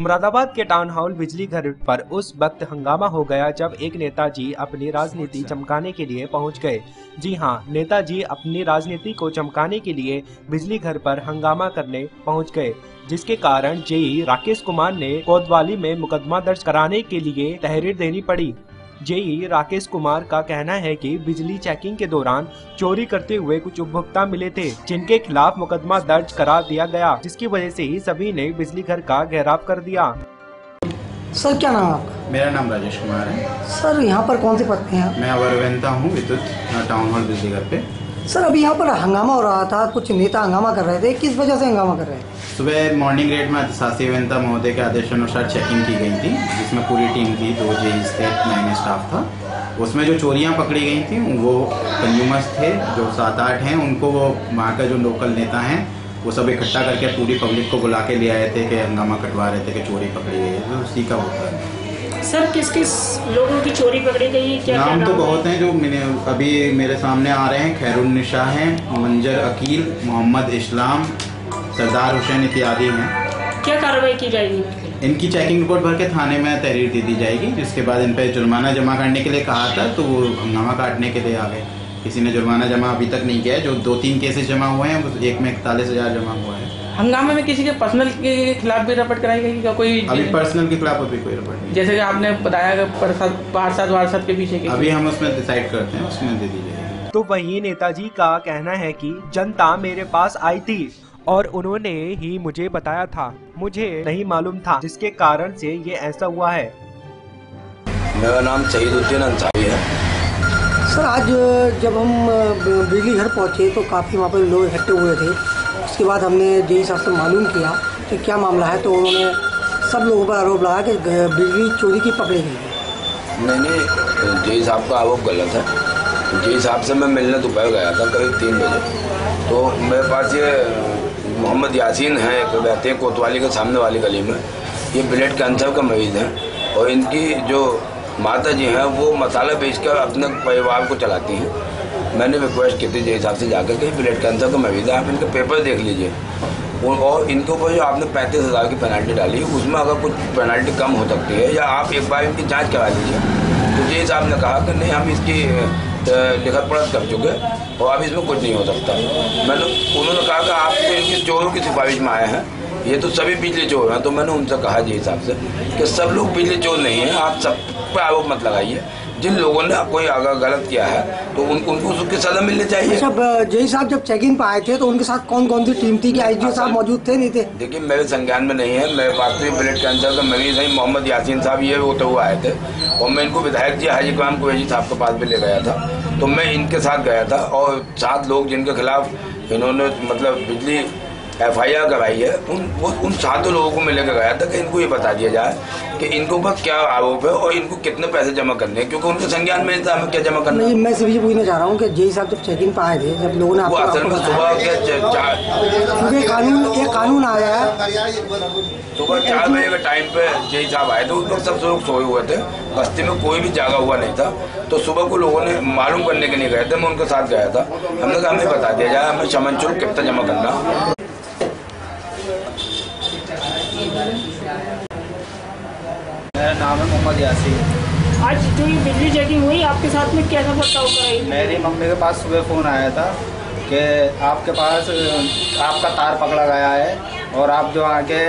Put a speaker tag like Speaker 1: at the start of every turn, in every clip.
Speaker 1: मुरादाबाद के town hall बिजली घर पर उस वक्त हंगामा हो गया जब एक नेताजी अपनी राजनीति चमकाने के लिए पहुँच गए। जी हाँ नेताजी अपनी राजनीति को चमकाने के लिए बिजली घर पर हंगामा करने पहुँच गए जिसके कारण जेई राकेश कुमार ने कोतवाली में मुकदमा दर्ज कराने के लिए तहरीर देनी पड़ी। जेई राकेश कुमार का कहना है कि बिजली चेकिंग के दौरान चोरी करते हुए कुछ उपभोक्ता मिले थे जिनके खिलाफ मुकदमा दर्ज करा दिया गया जिसकी वजह से ही सभी ने बिजली घर का घेराव कर दिया।
Speaker 2: सर क्या नाम आपका?
Speaker 3: मेरा नाम राजेश कुमार है।
Speaker 2: सर यहाँ पर कौन से पद पे हैं
Speaker 3: मैं अवरवेंता हूँ विद्युत टाउन हॉल बिजली घर पे।
Speaker 2: सर, अभी यहाँ पर हंगामा हो रहा था, कुछ नेता हंगामा कर रहे थे। किस वजह से हंगामा कर रहे थे
Speaker 3: सुबह मॉर्निंग रेड में शासी वेंता महोदय के आदेशानुसार चेकिंग की गई थी, जिसमें पूरी टीम थी दो जे थे नए स्टाफ था। उसमें जो चोरियाँ पकड़ी गई थी, वो कंज्यूमर्स थे, जो सात आठ हैं, उनको वो वहाँ का जो लोकल नेता हैं, वो सब इकट्ठा करके पूरी पब्लिक को बुला के ले आए थे कि हंगामा कटवा रहे थे कि चोरी पकड़ी गई है। तो उसी का होता है
Speaker 4: सर किस किस लोगों की चोरी पकड़ी गई? क्या क्या
Speaker 3: नाम तो? बहुत हैं जो मैंने अभी मेरे सामने आ रहे हैं। खैरुल निशा हैं मंजर अकील मोहम्मद इस्लाम सरदार हुसैन इत्यादि हैं।
Speaker 4: क्या कार्रवाई की जाएगी?
Speaker 3: इनकी चेकिंग रिपोर्ट भर के थाने में तहरीर दे दी जाएगी जिसके बाद इन पर जुर्माना जमा करने के लिए कहा था तो वो हंगामा काटने के लिए आ गए। किसी ने जुर्माना जमा अभी तक नहीं किया है। जो दो तीन केसेस जमा हुए हैं एक में इकतालीस हज़ार जमा हुआ है।
Speaker 5: हंगामे में किसी के पर्सनल के खिलाफ भी रपट कराई गई क्या कोई
Speaker 3: अभी पर्सनल के खिलाफ अभी कोई रिपोर्ट नहीं।
Speaker 5: जैसे कि आपने बताया कि पार्षद वार्षद के पीछे के
Speaker 3: अभी हम उसमें डिसाइड करते हैं उसमें दे दी जाएगी।
Speaker 1: तो वही नेताजी का कहना है कि जनता मेरे पास आई थी और उन्होंने ही मुझे बताया था। मुझे नहीं मालूम था जिसके कारण से ये ऐसा हुआ है।
Speaker 6: मेरा नाम शहीदुद्दीन अंसारी है।
Speaker 2: सर आज जब हम बिजली घर पहुँचे तो काफ़ी वहाँ पर लोग इकट्ठे हुए थे। उसके बाद हमने जेई साहब से मालूम किया कि क्या मामला है तो उन्होंने सब लोगों पर आरोप लगाया कि बिजली चोरी की पकड़ी गई है।
Speaker 6: नहीं जय साहब का आरोप गलत है। जय साहब से मैं मिलने दोपहर गया था, करीब तीन बजे। तो मेरे पास ये मोहम्मद यासीन है, एक रहते हैं कोतवाली के सामने वाली गली में। ये ब्लड कैंसर का मरीज़ हैं और इनकी जो माता जी हैं, वो मसाला बेचकर अपने परिवार को चलाती हैं। मैंने रिक्वेस्ट की थी जय हिसाब से जाकर कि ब्लड कैंसर का मरीज़ है आप इनके पेपर देख लीजिए। और- इनके ऊपर जो आपने पैंतीस हज़ार की पेनल्टी डाली, उसमें अगर कुछ पेनल्टी कम हो सकती है या आप एक बार इनकी जाँच करा लीजिए। तो जय साहब ने कहा कि नहीं, हम इसकी लिखत पढ़त कर चुके और अब इसमें कुछ नहीं हो सकता। मैंने, उन्होंने कहा कि आप तो इनकी चोरों की सिफारिश में आए हैं। ये तो सभी बिजली चोर हैं तो मैंने उनसे कहा जी हिसाब से कि सब लोग बिजली चोर नहीं हैं, आप सब पे आरोप मत लगाइए। जिन लोगों ने कोई अगर गलत किया है तो उन, उनको उसकी सजा मिलनी चाहिए।
Speaker 2: अच्छा जेई साहब जब चेकिंग पर आए थे तो उनके साथ कौन कौन सी टीम थी? कि आई साहब मौजूद थे? नहीं थे?
Speaker 6: देखिए मेरे संज्ञान में नहीं है मेरे पास तो ब्लड कैंसर का मरीज़ है मोहम्मद यासीन साहब ये होते हुए आए थे। और मैं इनको विधायक जी हाजी कलाम कुवैजी साहब के पास भी ले गया था। तो मैं इनके साथ गया था और सात लोग जिनके खिलाफ इन्होंने मतलब बिजली एफ़ आई आर कराई है उन वो उन सातों लोगों को मैं लेकर गया था कि इनको ये बता दिया जाए कि इनको ऊपर क्या आरोप है और इनको कितने पैसे जमा करने हैं क्योंकि उनके संज्ञान में था हमें क्या जमा करना है?
Speaker 2: नहीं मैं सिर्फ़ ये पूछना चाह रहा हूँ कि जेई साहब जब चेकिंग पर आए थे जब लोगों ने
Speaker 6: वो असल में सुबह
Speaker 2: क्योंकि कानून एक कानून आया है।
Speaker 6: सुबह चार बजे के टाइम पे जय साहब आए थे उस वक्त सब लोग सोए हुए थे बस्ती में कोई भी जागा हुआ नहीं था तो सुबह को लोगों ने मालूम करने के लिए गए थे मैं उनके साथ गया था। हमने कहा हमें बता दिया जाए हमें शमन शुल्क कितना जमा करना
Speaker 7: मेरा नाम है मोहम्मद यासीन
Speaker 4: आज जो ये बिजली चेकिंग हुई आपके साथ में कैसा बर्ताव कराई
Speaker 7: मेरी मम्मी के पास सुबह फ़ोन आया था कि आपके पास आपका तार पकड़ा गया है और आप जो आके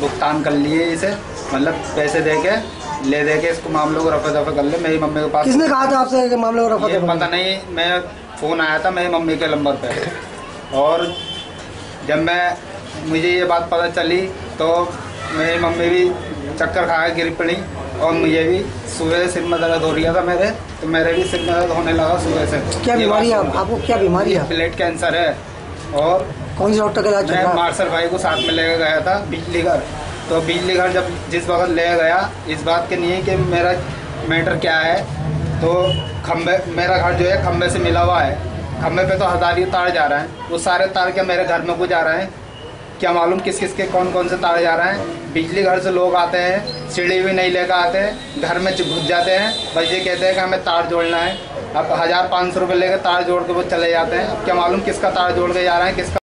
Speaker 7: भुगतान कर लिए इसे मतलब पैसे दे के ले दे के इसको मामले को रफा दफ़ा कर ले मेरी मम्मी के पास
Speaker 2: किसने कहा था आपसे कि मामले को रफा दफ़ा
Speaker 7: पता नहीं मैं फ़ोन आया था मेरी मम्मी के नंबर पे। और जब मैं मुझे ये बात पता चली तो मेरी मम्मी भी चक्कर खा के गिर पड़ी। और मुझे भी सुबह से सिर में दर्द हो रहा था मेरे तो मेरे भी सिर में दर्द होने लगा सुबह से।
Speaker 2: क्या बीमारी है? आपको क्या बीमारी है?
Speaker 7: ब्लड कैंसर है। और
Speaker 2: कौन से डॉक्टर का इलाज
Speaker 7: मैं मार्शल भाई को साथ में लेकर गया था बिजली घर। तो बिजली घर जब जिस वक्त ले गया इस बात के नहीं कि मेरा मैटर क्या है। तो खंभे मेरा घर जो है खंभे से मिला हुआ है। खंभे पे तो हजारी तार जा रहे हैं। वो सारे तार क्या मेरे घर में को जा रहे हैं? क्या मालूम किस किस के कौन कौन से तारे जा रहे हैं। बिजली घर से लोग आते हैं, सीढ़ी भी नहीं लेकर आते हैं, घर में घुस जाते हैं। बस ये कहते हैं कि हमें तार जोड़ना है। अब हज़ार पाँच सौ रुपये लेकर तार जोड़ के वो चले जाते हैं। अब क्या मालूम किसका तार जोड़ के जा रहे हैं, किसका